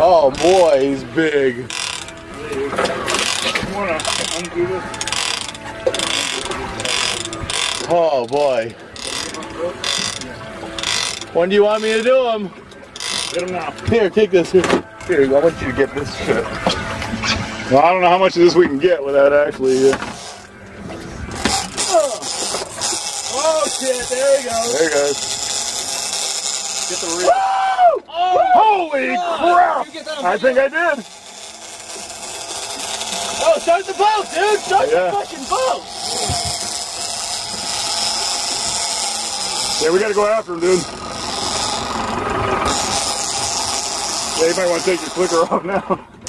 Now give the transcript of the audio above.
Oh boy, he's big. You wanna undo this? Oh boy. When do you want me to do them? Get him now. Here, take this. Here, Here, I want you to get this shit. Well, I don't know how much of this we can get without actually. Uh, Oh shit, there he goes. there it goes. Get the reel. I think I did. Oh, start the boat, dude! Start Yeah. the fucking boat! Yeah, we gotta go after him, dude. Yeah, you might want to take your clicker off now.